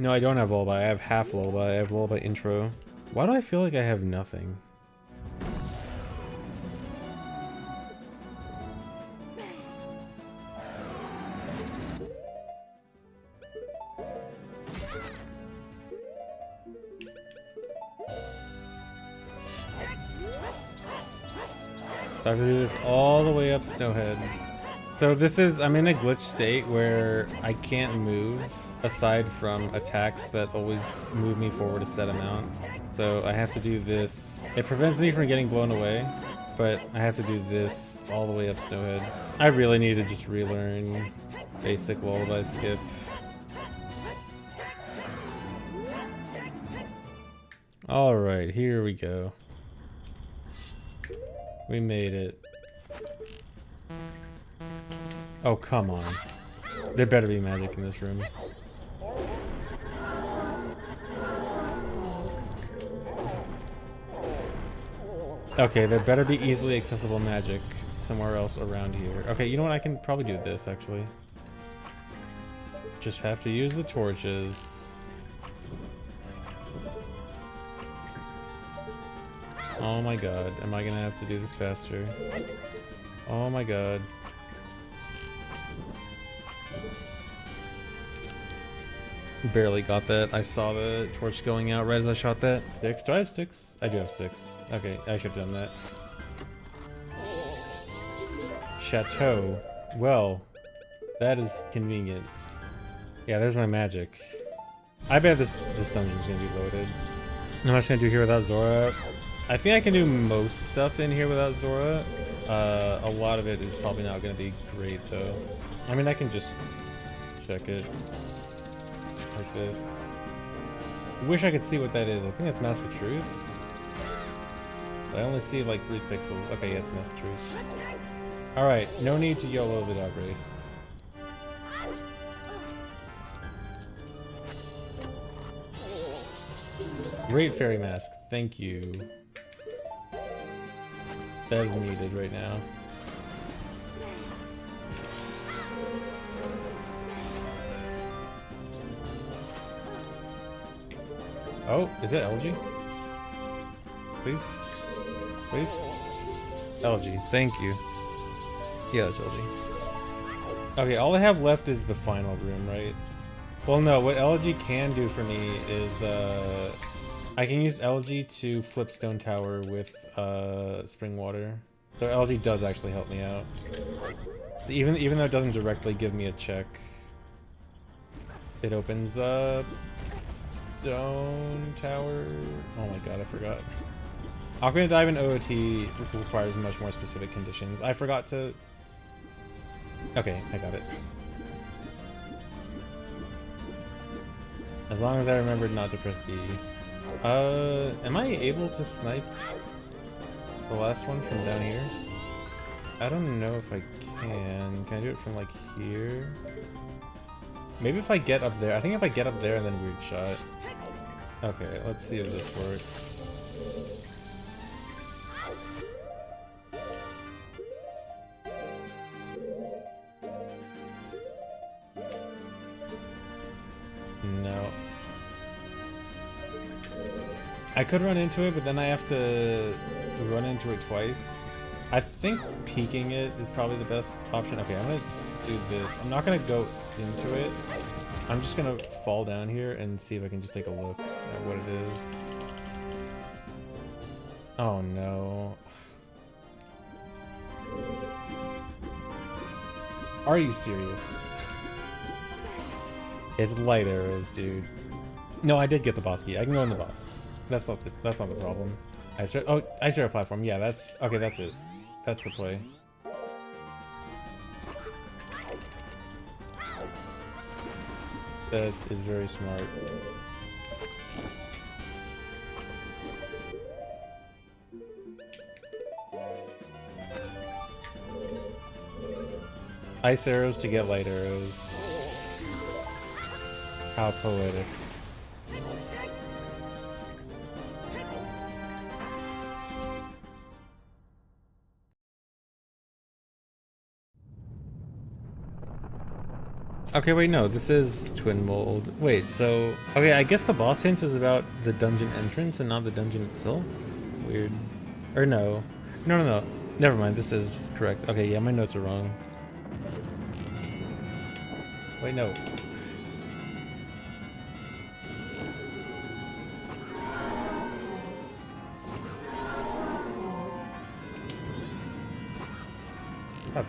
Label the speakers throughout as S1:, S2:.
S1: No, I don't have lullaby. I have half lullaby. I have lullaby intro. Why do I feel like I have nothing? I have to do this all the way up Snowhead. So this is, I'm in a glitch state where I can't move aside from attacks that always move me forward a set amount. So I have to do this. It prevents me from getting blown away, but I have to do this all the way up Snowhead. I really need to just relearn basic lullaby skip. Alright, here we go. We made it. Oh, come on. There better be magic in this room. Okay, there better be easily accessible magic somewhere else around here. Okay, you know what? I can probably do this, actually. Just have to use the torches. Oh my god, am I gonna have to do this faster? Oh my god. Barely got that. I saw the torch going out right as I shot that. Six? Do I have six? I do have six. Okay, I should have done that. Chateau. Well, that is convenient. Yeah, there's my magic. I bet this this dungeon's gonna be loaded. How much I do here without Zora? I think I can do most stuff in here without Zora. Uh, a lot of it is probably not to be great, though. I mean, I can just check it. This. Wish I could see what that is. I think that's Mask of Truth. But I only see like three pixels. Okay, yeah, it's Mask of Truth. Alright, no need to YOLO the dog race. Great fairy mask. Thank you. That is needed right now. Oh, is it LG? Please? Please? LG, thank you. Yeah, that's LG. Okay, all I have left is the final room, right? Well, no, what LG can do for me is, uh, I can use LG to flip Stone Tower with uh, Spring Water. So LG does actually help me out. Even even though it doesn't directly give me a check, it opens up Stone Tower. Oh my god, I forgot. Ocarina Dive in OOT requires much more specific conditions. I forgot to... Okay, I got it. As long as I remembered not to press B. Uh, am I able to snipe the last one from down here? I don't know if I can. Can I do it from like here? Maybe if I get up there. I think if I get up there and then weird shot. Okay, let's see if this works. No. I could run into it, but then I have to run into it twice. I think peeking it is probably the best option. Okay, I'm gonna do this. I'm not gonna go into it. I'm just gonna fall down here and see if I can just take a look what it is. Oh no. Are you serious? it's light arrows, dude. No, I did get the boss key. I can go in the boss. That's not the that's not the problem. I oh I start a platform. Yeah, that's okay. That's it. That's the play. That is very smart. Ice arrows to get light arrows. How poetic. Okay, wait, no, this is Twin Mold. Wait, so... Okay, I guess the boss hint is about the dungeon entrance and not the dungeon itself? Weird. Or no. No, no, no. Never mind, this is correct. Okay, yeah, my notes are wrong. Wait, no. How'd?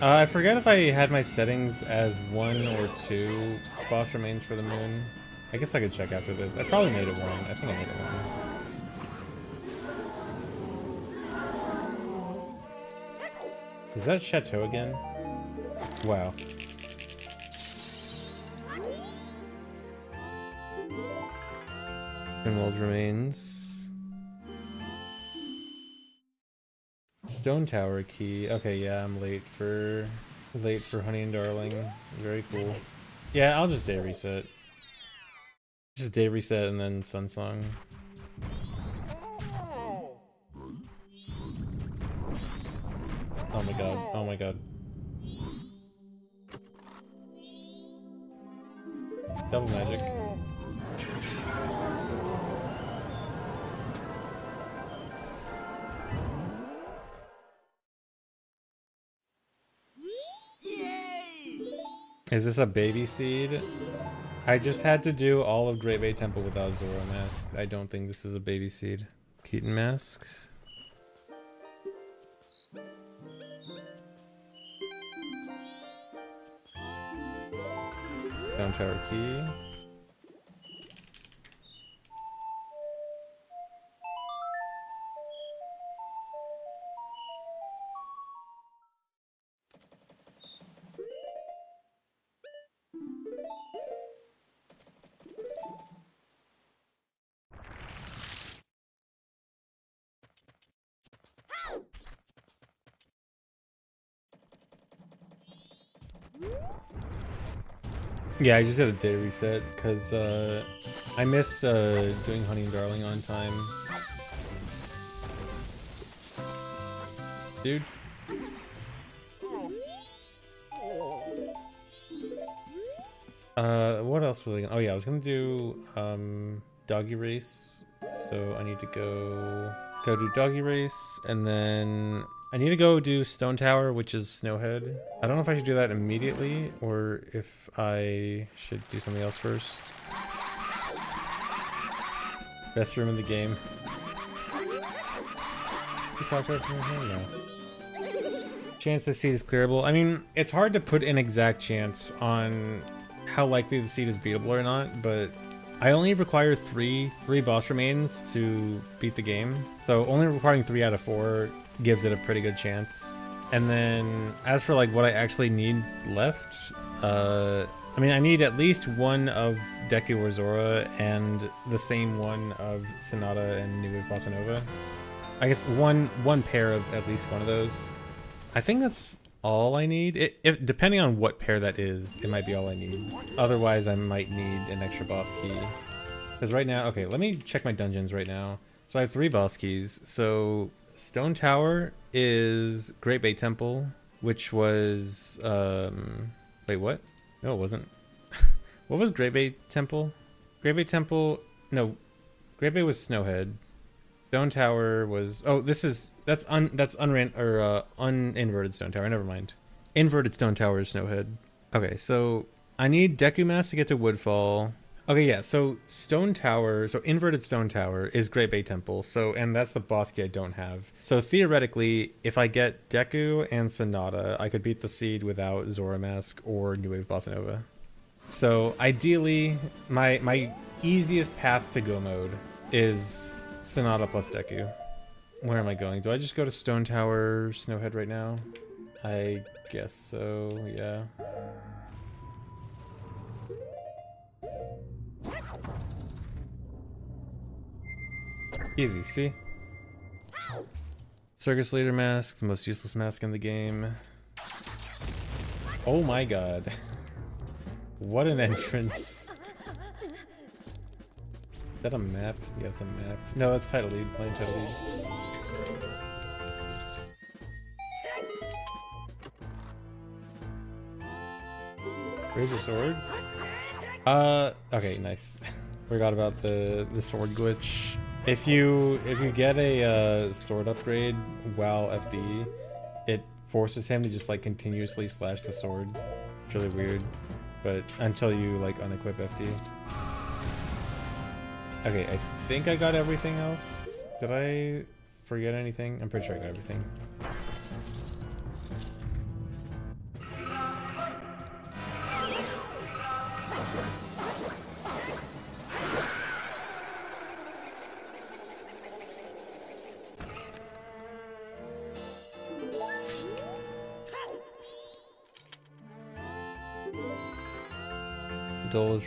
S1: Uh, I forget if I had my settings as one or two boss remains for the moon. I guess I could check after this. I probably made it one. I think I made it one. Is that Chateau again? Wow. Grimwald's remains. Stone Tower key. Okay, yeah, I'm late for late for Honey and Darling. Very cool. Yeah, I'll just day reset. Just day reset and then Sun Oh my god. Oh my god. Double magic. Is this a baby seed? I just had to do all of Great Bay Temple without Zora Mask. I don't think this is a baby seed. Keaton Mask. Down Tower Yeah, I just had a day reset because uh, I missed uh, doing Honey and Darling on time. Dude. Uh, what else was I gonna? Oh yeah, I was gonna do um, Doggy Race, so I need to go go do Doggy Race, and then I need to go do Stone Tower, which is Snowhead. I don't know if I should do that immediately or if I should do something else first. Best room in the game. You from. Chance the seed is clearable. I mean, it's hard to put an exact chance on how likely the seed is beatable or not, but I only require three three boss remains to beat the game. So only requiring three out of four gives it a pretty good chance. And then as for like what I actually need left, uh, I mean, I need at least one of Deku or Zora and the same one of Sonata and New Wave Bossa Nova. I guess one one pair of at least one of those. I think that's all I need. It, if depending on what pair that is, it might be all I need. Otherwise, I might need an extra boss key. Because right now, okay, let me check my dungeons right now. So I have three boss keys. So Stone Tower is Great Bay Temple, which was um wait what? No, it wasn't. what was Great Bay Temple? Great Bay Temple no Great Bay was Snowhead. Stone Tower was oh this is that's un that's unran or uh uninverted Stone Tower, never mind. Inverted Stone Tower is Snowhead. Okay, so I need Deku Mask to get to Woodfall. Okay, yeah. So Stone Tower, so inverted Stone Tower is Great Bay Temple. So and that's the boss key I don't have. So theoretically, if I get Deku and Sonata, I could beat the seed without Zora Mask or New Wave Bossa Nova. So ideally, my my easiest path to go mode is Sonata plus Deku. Where am I going? Do I just go to Stone Tower, Snowhead right now? I guess so, yeah. Easy, see? Circus Leader mask, the most useless mask in the game. Oh my god. what an entrance. Is that a map? Yeah, it's a map. No, that's title deed. Playing title deed. A sword? Uh, okay, nice. Forgot about the the sword glitch. If you if you get a uh, sword upgrade while FD, it forces him to just like continuously slash the sword. It's really weird, but until you like unequip FD. Okay, I think I got everything else. Did I forget anything? I'm pretty sure I got everything.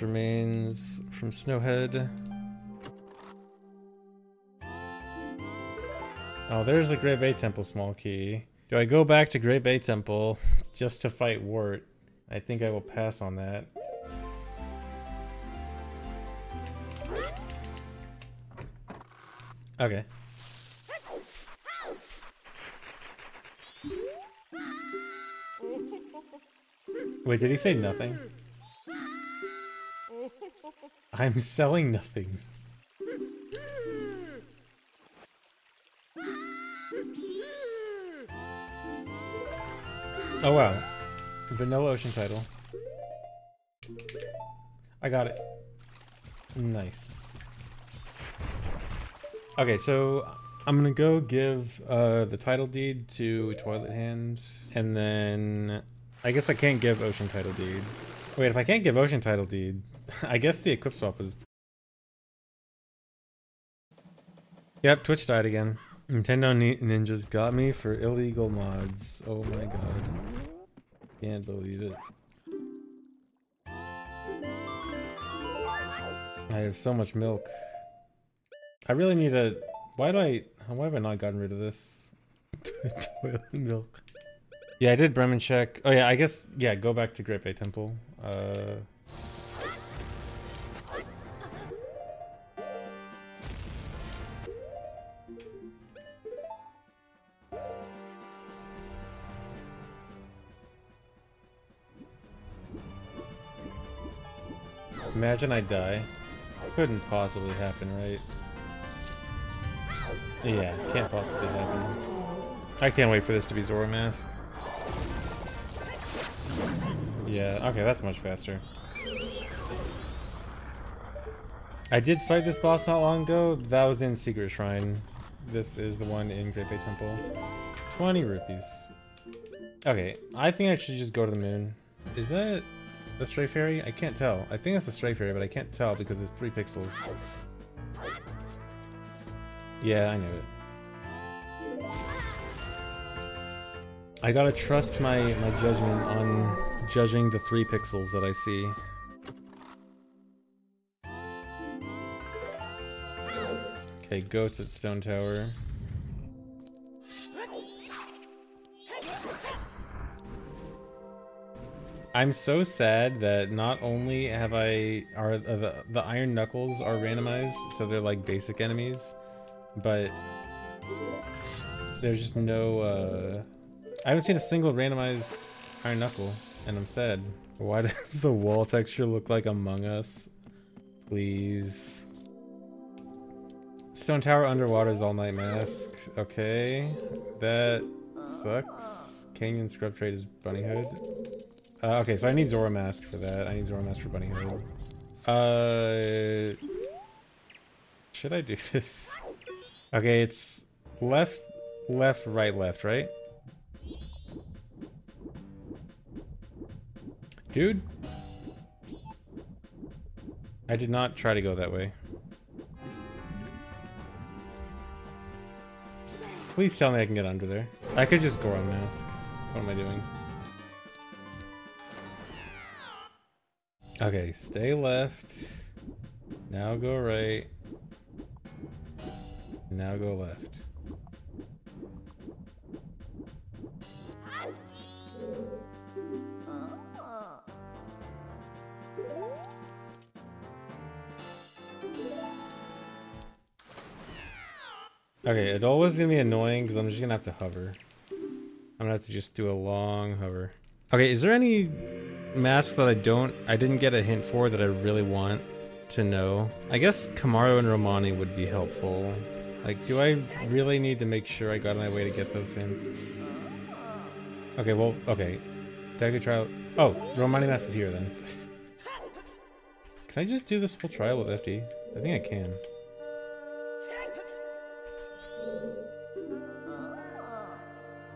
S1: Remains from Snowhead. Oh, there's the Great Bay Temple small key. Do I go back to Great Bay Temple just to fight Wart? I think I will pass on that. Okay. Wait, did he say nothing? I'm selling nothing. Oh wow. Vanilla Ocean title. I got it. Nice. Okay, so I'm gonna go give uh, the title deed to Toilet Hand, and then I guess I can't give Ocean title deed. Wait, if I can't give Ocean title deed, I guess the equip swap is. Yep, Twitch died again. Nintendo ninjas got me for illegal mods. Oh my god. Can't believe it. I have so much milk. I really need a... Why do I... Why have I not gotten rid of this? Toilet milk. Yeah, I did Bremen check. Oh yeah, I guess... Yeah, go back to Great Bay Temple. Uh... Imagine I die. Couldn't possibly happen, right? Yeah, can't possibly happen. I can't wait for this to be Zora Mask. Yeah, okay, that's much faster. I did fight this boss not long ago. That was in Secret Shrine. This is the one in Great Bay Temple. 20 rupees. Okay, I think I should just go to the moon. Is that the Stray Fairy? I can't tell. I think that's a Stray Fairy, but I can't tell because there's three pixels. Yeah, I knew it. I gotta trust my, my judgment on judging the three pixels that I see. Okay, goats at Stone Tower. I'm so sad that not only have I are uh, the the iron knuckles are randomized, so they're like basic enemies, but there's just no. Uh, I haven't seen a single randomized iron knuckle, and I'm sad. Why does the wall texture look like Among Us? Please. Stone Tower underwater is All Night Mask. Okay, that sucks. Canyon Scrub Trade is Bunny Hood. Uh, okay, so I need Zora Mask for that. I need Zora Mask for Bunny Hood. Uh, should I do this? Okay, it's left, left, right, left, right? Dude? I did not try to go that way. Please tell me I can get under there. I could just go on Mask. What am I doing? Okay, stay left. Now go right. Now go left. Okay, it always gonna be annoying because I'm just gonna have to hover. I'm gonna have to just do a long hover. Okay, is there any mask that I don't, I didn't get a hint for that I really want to know? I guess Kamaro and Romani would be helpful. Like, do I really need to make sure I got my way to get those hints? Okay, well, okay. Deku trial. Oh, Romani mask is here then. can I just do this whole trial with FD? I think I can.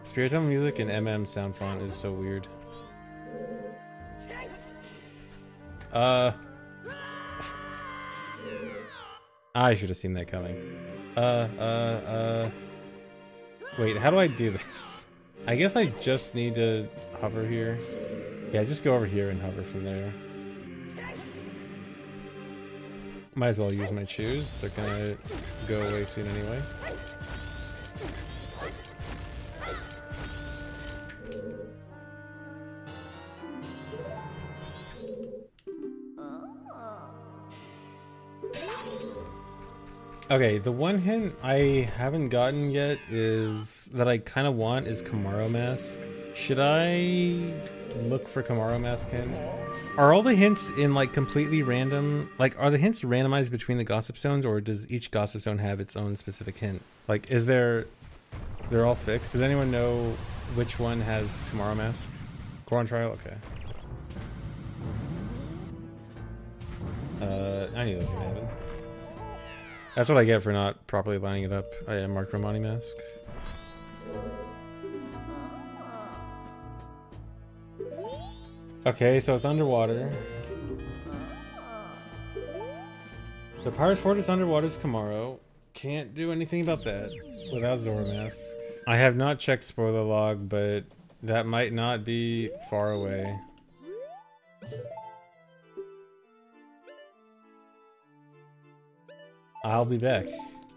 S1: Spiritomb music and MM sound font is so weird. Uh. I should have seen that coming. Uh, uh, uh. Wait, how do I do this? I guess I just need to hover here. Yeah, just go over here and hover from there. Might as well use my shoes. They're gonna go away soon anyway. Okay, the one hint I haven't gotten yet is that I kind of want is Kamaro Mask. Should I look for Kamaro Mask hint? Are all the hints in like completely random? Like, are the hints randomized between the Gossip Stones or does each Gossip Stone have its own specific hint? Like, is there... They're all fixed? Does anyone know which one has Kamaro Mask? Goron Trial? Okay. Uh, I knew those would happen. That's what I get for not properly lining it up. I am Mark Romani mask. Okay, so it's underwater. The Pirate's Fortress underwater is Kamaro. Can't do anything about that without Zora mask. I have not checked spoiler log, but that might not be far away. I'll be back.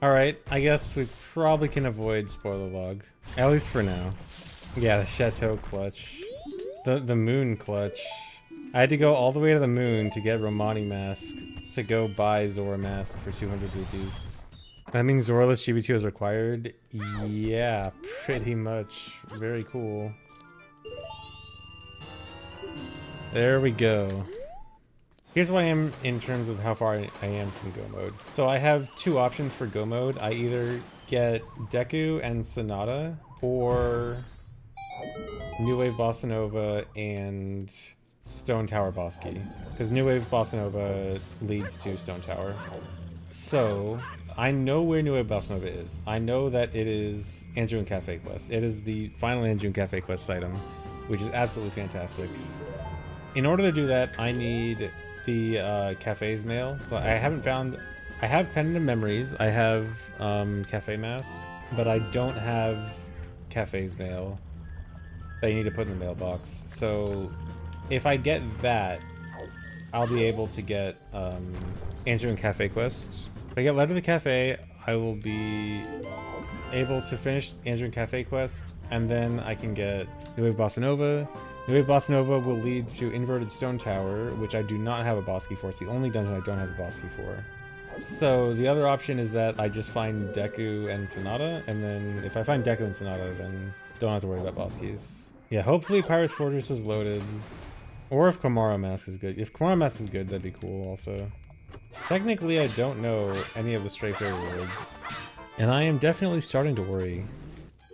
S1: Alright, I guess we probably can avoid spoiler log. At least for now. Yeah, the Chateau clutch. The, the moon clutch. I had to go all the way to the moon to get Romani mask to go buy Zora mask for 200 rupees. That means Zoraless GB2 is required? Yeah, pretty much. Very cool. There we go. Here's what I am in terms of how far I am from Go mode. So I have two options for Go mode. I either get Deku and Sonata, or New Wave Bossa Nova and Stone Tower Boss Key. Because New Wave Bossa Nova leads to Stone Tower. So, I know where New Wave Bossa Nova is. I know that it is Anju Kafei Quest. It is the final Anju Kafei Quest item, which is absolutely fantastic. In order to do that, I need the uh, Kafei's mail. So I haven't found. I have Pendant Memories. I have um, Kafei Mask, but I don't have Kafei's mail that you need to put in the mailbox. So if I get that, I'll be able to get um, and Kafei quests. If I get Letter to the Kafei, I will be able to finish Anju and Kafei quest, and then I can get New Wave Bossa Nova, New Wave Bossa Nova will lead to Inverted Stone Tower, which I do not have a boss key for. It's the only dungeon I don't have a boss key for. So the other option is that I just find Deku and Sonata, and then if I find Deku and Sonata, then don't have to worry about boss keys. Yeah, hopefully Pirate's Fortress is loaded. Or if Kamaro Mask is good. If Kamaro Mask is good, that'd be cool also. Technically, I don't know any of the Stray Fairy words. And I am definitely starting to worry.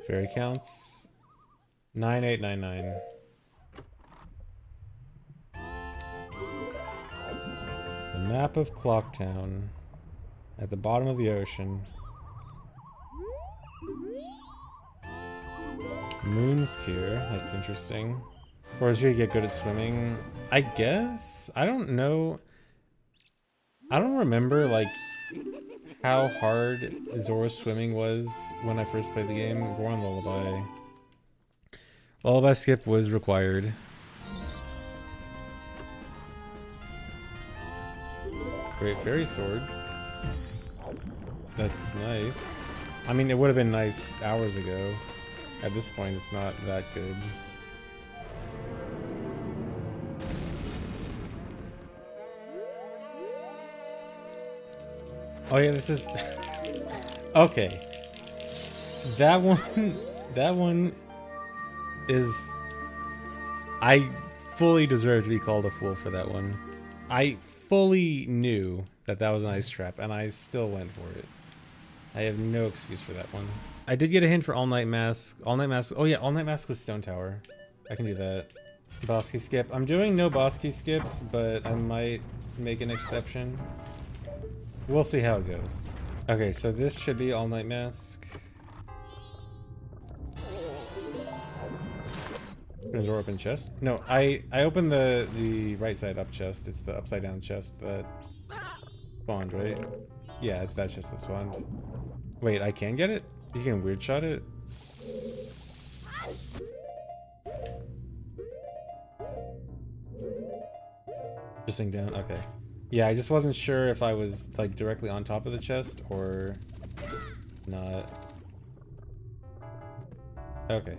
S1: Fairy counts? 9899. Map of Clocktown. At the bottom of the ocean. Moon's Tear. That's interesting. Or is you get good at swimming? I guess? I don't know. I don't remember, like, how hard Zora's swimming was when I first played the game. Goron Lullaby. Lullaby skip was required. Great Fairy Sword. That's nice. I mean, it would have been nice hours ago. At this point, it's not that good. Oh yeah, this is... okay. that one, that one is. I fully deserve to be called a fool for that one. I fully knew that that was an ice trap, and I still went for it. I have no excuse for that one. I did get a hint for All Night Mask. All Night Mask. Oh yeah, All Night Mask was Stone Tower. I can do that. Bosky skip. I'm doing no Bosky skips, but I might make an exception. We'll see how it goes. Okay, so this should be All Night Mask. Open door, open chest. No, I I opened the the right side up chest. It's the upside down chest that spawned, right? Yeah, it's that chest that spawned. Wait, I can get it? You can weird shot it? Just down, okay. Yeah, I just wasn't sure if I was like directly on top of the chest or not. Okay.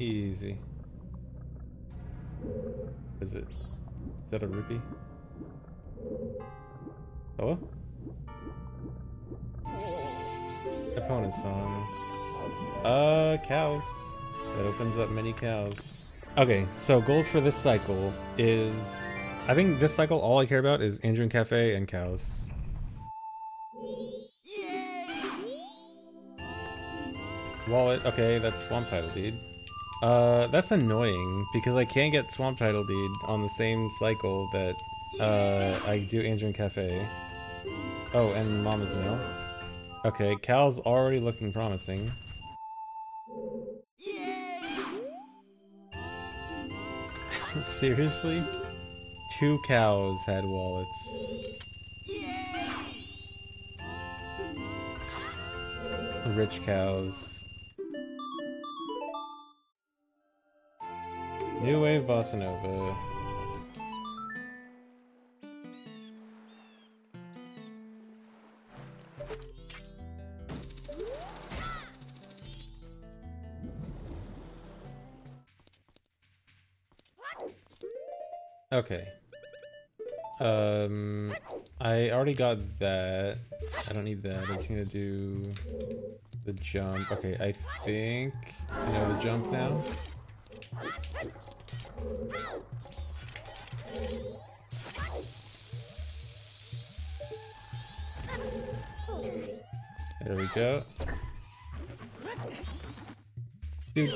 S1: Easy. Is it? Is that a rupee? Hello? Epona's song. Uh, cows. That opens up many cows. Okay, so goals for this cycle is... I think this cycle, all I care about is Anju and Kafei and cows. Wallet, okay, that's Swamp Title Deed. Uh, that's annoying, because I can't get Swamp Title Deed on the same cycle that uh, I do Anju and Kafei. Oh, and Mama's Mail. Okay, Cal's already looking promising. Seriously? Two cows had wallets. Rich cows. New Wave Bossa Nova. Okay. Um, I already got that. I don't need that. I'm just gonna do the jump. Okay, I think I know the jump now. There we go. Dude.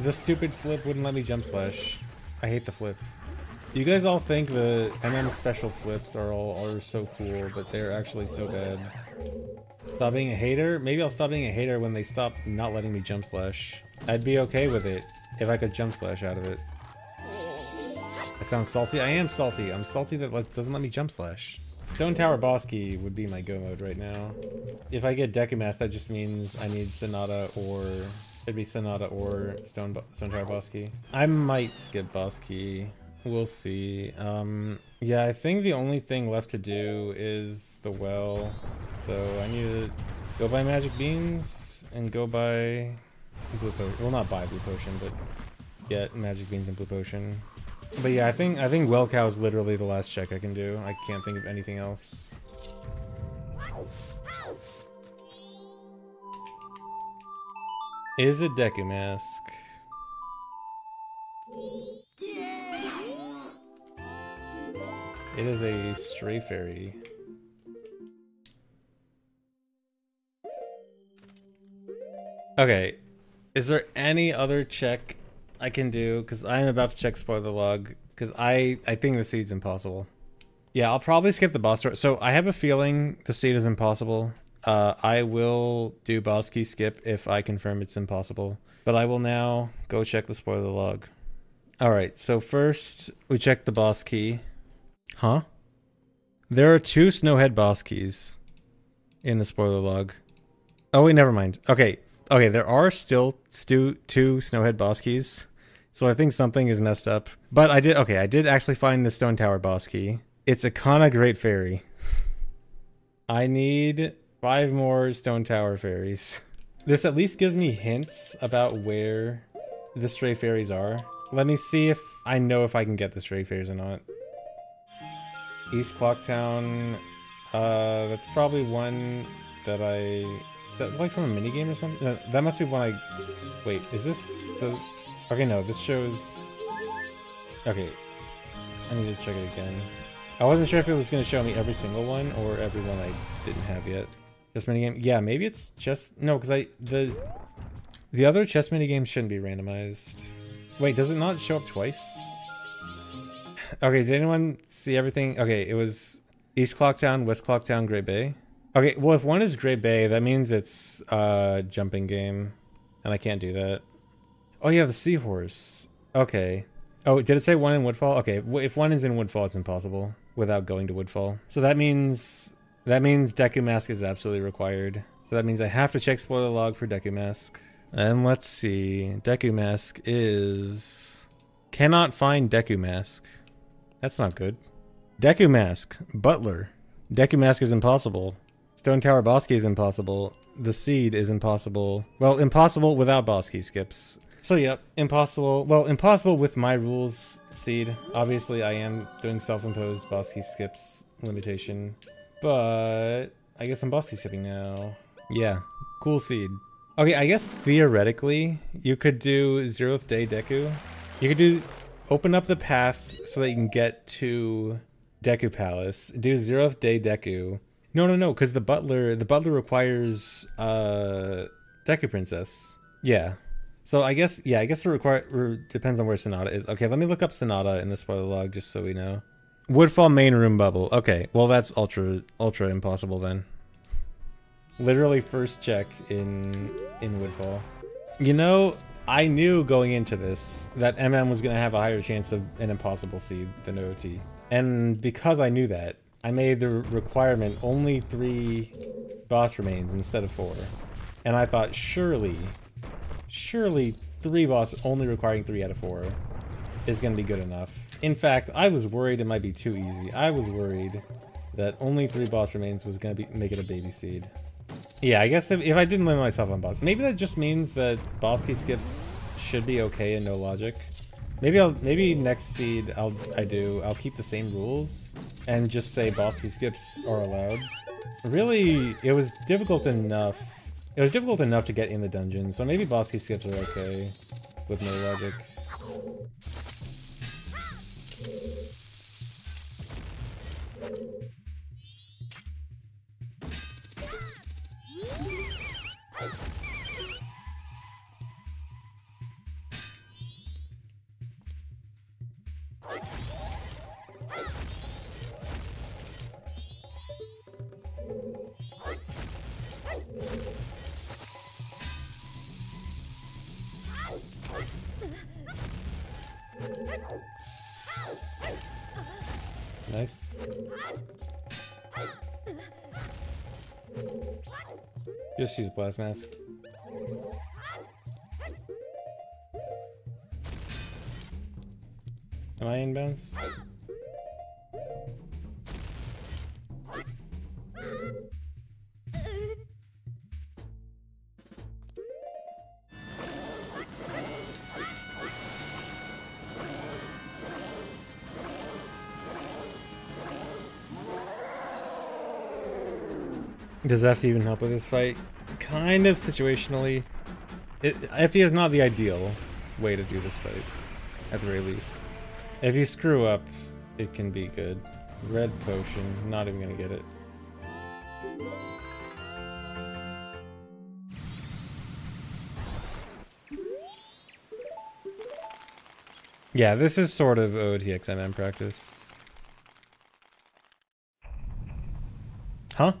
S1: The stupid flip wouldn't let me jump slash. I hate the flip. You guys all think the MM special flips are all are so cool, but they're actually so bad. Stop being a hater? Maybe I'll stop being a hater when they stop not letting me jump slash. I'd be okay with it if I could jump slash out of it. I sound salty? I am salty. I'm salty that doesn't let me jump slash. Stone Tower Boss Key would be my go mode right now. If I get Deku that just means I need Sonata or... It'd be Sonata or Stone, Stone Tower Boss Key. I might skip Boss Key. We'll see. Um, yeah, I think the only thing left to do is the well. So I need to go buy Magic Beans and go buy Blue Potion. Well, not buy Blue Potion, but get Magic Beans and Blue Potion. But yeah, I think I think well cow is literally the last check I can do. I can't think of anything else. Is a Deku mask. It is a stray fairy. Okay, is there any other check I can do because I'm about to check spoiler log because I I think the seed's impossible. Yeah, I'll probably skip the boss. So I have a feeling the seed is impossible. Uh, I will do boss key skip if I confirm it's impossible. But I will now go check the spoiler log. All right, so first we check the boss key. Huh? There are two Snowhead boss keys in the spoiler log. Oh wait, never mind. Okay, okay, there are still stu two Snowhead boss keys. So I think something is messed up. But I did, okay, I did actually find the Stone Tower boss key. It's Ikana Great Fairy. I need five more Stone Tower fairies. This at least gives me hints about where the stray fairies are. Let me see if I know if I can get the stray fairies or not. East Clocktown. Uh, that's probably one that I that like from a mini game or something. No, that must be one I. Wait, is this the? Okay, no, this shows. Okay, I need to check it again. I wasn't sure if it was going to show me every single one or every one I didn't have yet. Chess minigame. Yeah, maybe it's just no, because I the the other chess minigames shouldn't be randomized. Wait, does it not show up twice? Okay, did anyone see everything? Okay, it was East Clocktown, West Clocktown, Great Bay. Okay, well if one is Great Bay, that means it's uh jumping game. And I can't do that. Oh yeah, the seahorse. Okay. Oh, did it say one in Woodfall? Okay, if one is in Woodfall, it's impossible without going to Woodfall. So that means that means Deku Mask is absolutely required. So that means I have to check spoiler log for Deku Mask. And let's see. Deku Mask is cannot find Deku Mask. That's not good. Deku Mask, Butler. Deku Mask is impossible. Stone Tower Boss Key is impossible. The Seed is impossible. Well, impossible without Boss Key skips. So yep, impossible. Well, impossible with my rules seed. Obviously, I am doing self-imposed boss key skips limitation, but I guess I'm boss key skipping now. Yeah, cool seed. Okay, I guess theoretically you could do zeroth day Deku. You could do open up the path so that you can get to Deku Palace. Do zeroth day Deku. No, no, no, because the butler the butler requires uh Deku Princess. Yeah, so I guess, yeah, I guess it require depends on where Sonata is. Okay, let me look up Sonata in the spoiler log just so we know. Woodfall main room bubble. Okay, well that's ultra ultra impossible then. Literally first check in in Woodfall. You know, I knew going into this that MM was gonna have a higher chance of an impossible seed than OOT. And because I knew that, I made the requirement only three boss remains instead of four. And I thought surely surely three boss only requiring three out of four is going to be good enough. In fact, I was worried it might be too easy. I was worried that only three boss remains was going to be make it a baby seed. Yeah, I guess if, if I didn't limit myself on boss, maybe that just means that boss key skips should be okay in no logic. Maybe I'll maybe next seed I'll I do I'll keep the same rules and just say bossy skips are allowed. Really, it was difficult enough it was difficult enough to get in the dungeon, so maybe bossy skips are okay with no logic. Use blast mask. Am I inbounds? Does FD even help with this fight? Kind of situationally. It, FD is not the ideal way to do this fight, at the very least. If you screw up, it can be good. Red potion, not even gonna get it. Yeah, this is sort of OOTXMM practice. Huh?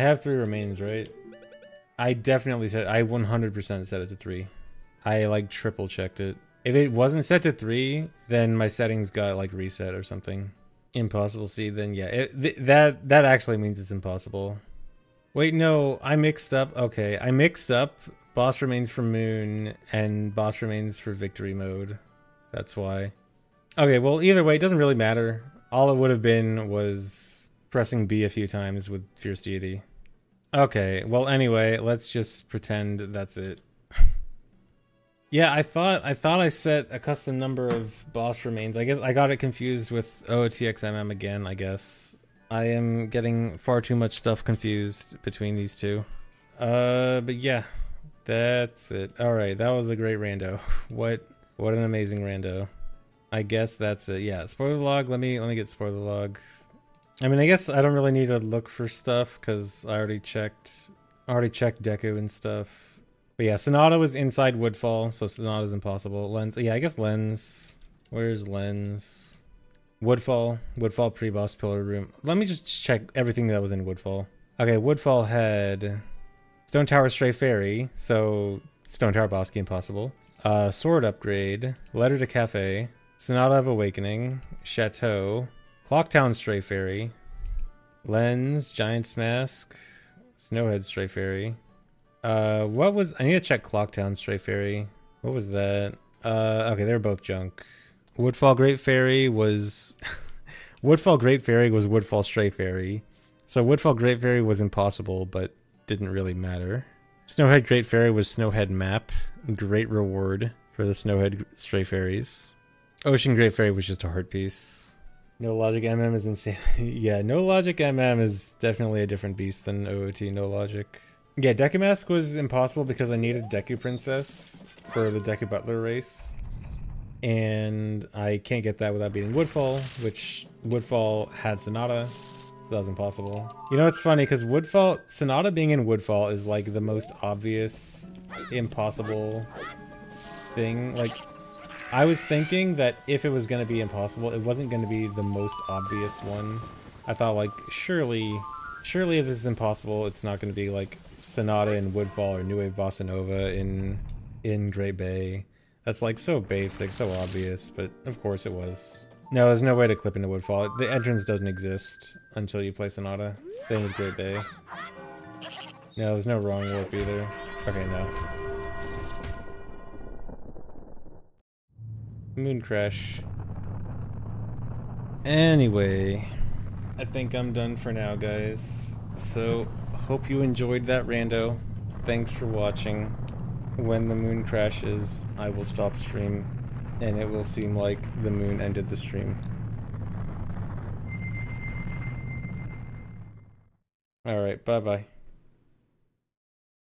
S1: Have three remains, right? I definitely said, I 100% set it to three. I like triple checked it. If it wasn't set to three, then my settings got like reset or something. Impossible seed, then yeah, it, th that that actually means it's impossible. Wait, no, I mixed up. Okay, I mixed up boss remains for moon and boss remains for victory mode. That's why. Okay, well, either way, it doesn't really matter. All it would have been was pressing B a few times with Fierce Deity. Okay, well anyway, let's just pretend that's it. Yeah, I thought I thought I set a custom number of boss remains. I guess I got it confused with OOTXMM again, I guess. I am getting far too much stuff confused between these two. Uh, but yeah, that's it. All right, that was a great rando. What what an amazing rando. I guess that's it. Yeah, spoiler log. Let me let me get spoiler log. I mean, I guess I don't really need to look for stuff because I already checked. I already checked Deku and stuff. But yeah, Sonata was inside Woodfall, so Sonata's impossible. Lens, yeah, I guess Lens. Where's Lens? Woodfall, Woodfall pre-boss pillar room. Let me just check everything that was in Woodfall. Okay, Woodfall had Stone Tower Stray Fairy, so Stone Tower Boss Key impossible. Uh, sword upgrade, Letter to Kafei, Sonata of Awakening, Chateau, Clocktown Stray Fairy, Lens, Giant's Mask, Snowhead Stray Fairy, uh, what was... I need to check Clocktown Stray Fairy. What was that? Uh, okay, they're both junk. Woodfall Great Fairy was... Woodfall Great Fairy was Woodfall Stray Fairy. So Woodfall Great Fairy was impossible, but didn't really matter. Snowhead Great Fairy was Snowhead Map. Great reward for the Snowhead Stray Fairies. Ocean Great Fairy was just a heart piece. No Logic MM is insane. yeah, No Logic MM is definitely a different beast than OOT No Logic. Yeah, Deku Mask was impossible because I needed Deku Princess for the Deku Butler race. And I can't get that without beating Woodfall, which Woodfall had Sonata. So that was impossible. You know, it's funny because Woodfall, Sonata being in Woodfall is like the most obvious, impossible thing. Like, I was thinking that if it was going to be impossible, it wasn't going to be the most obvious one. I thought like, surely, surely if this is impossible, it's not going to be like Sonata in Woodfall or New Wave Bossa Nova in in Great Bay. That's like so basic, so obvious, but of course it was. No, there's no way to clip into Woodfall. The entrance doesn't exist until you play Sonata. Same with Great Bay. No, there's no wrong warp either. Okay, no. Moon Crash. Anyway, I think I'm done for now, guys. So, hope you enjoyed that rando. Thanks for watching. When the moon crashes, I will stop stream, and it will seem like the moon ended the stream. Alright, bye-bye.